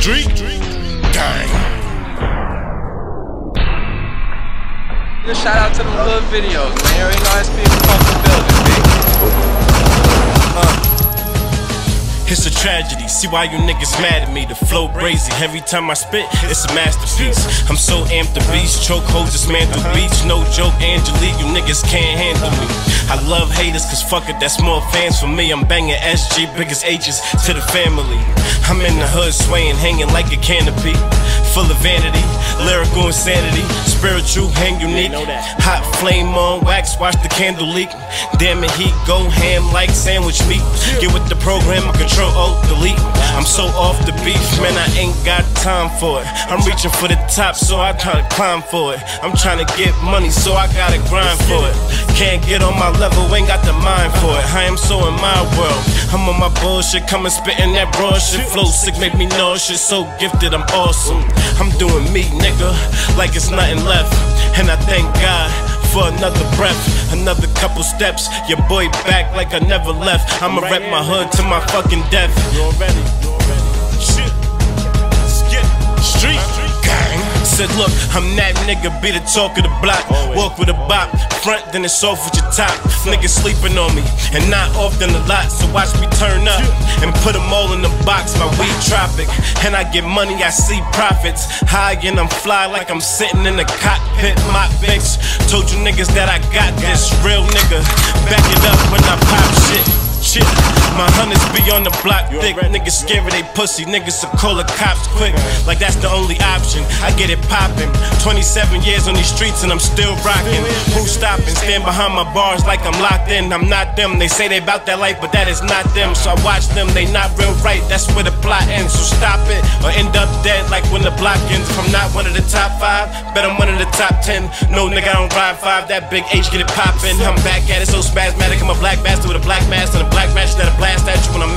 Street Gang. Just shout out to the little videos, man. You already know it's people the building, baby. It's a tragedy. See why you niggas mad at me. The flow brazy. Every time I spit, it's a masterpiece. I'm so amped to beast. Choke hold dismantle beach. No joke, Angelique. You niggas can't handle me. I love haters, cause fuck it, that's more fans for me. I'm banging SG, biggest H's to the family. I'm in the hood swaying, hanging like a canopy. Full of vanity, lyrical insanity, spiritual and unique. Hot flame on wax, watch the candle leak. Damn it, heat go ham like sandwich meat. Get with the program, I control alt delete. I'm so off the beef, man, I ain't got time for it. I'm reaching for the top, so I try to climb for it. I'm trying to get money, so I gotta grind for it. Can't get on my level, ain't got the mind for it. I am so in my world. I'm on my bullshit, coming spitting that broad shit. Flow sick, make me nauseous. So gifted, I'm awesome. I'm doing me, nigga, like it's nothing left. And I thank God for another breath, another couple steps. Your boy back like I never left. I'ma rep my hood to my fucking death. You already, you already. Shit. Said, look, I'm that nigga, be the talk of the block. Walk with a bop, front, then it's off with your top. Niggas sleeping on me, and not often a lot. So watch me turn up and put them all in the box. My weed tropic, and I get money, I see profits. High and I'm fly like I'm sitting in the cockpit. My bitch told you niggas that I got this real nigga. Back it up when I pop shit. Shit, my hunters be on the block thick. Niggas scary, they pussy. Niggas will call the cops quick. Like that's the only option. I get it poppin'. 27 years on these streets and I'm still rockin'. Who stoppin'? Stand behind my bars like I'm locked in. I'm not them. They say they bout that life, but that is not them. So I watch them. They not real right. That's where the plot ends. So stop it when the block ends. If I'm not one of the top five, bet I'm one of the top ten. No nigga, I don't ride five. That big H get it poppin'. I'm back at it so spasmodic. I'm a black bastard with a black mask and a black match that'll blast at you when I'm a